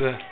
put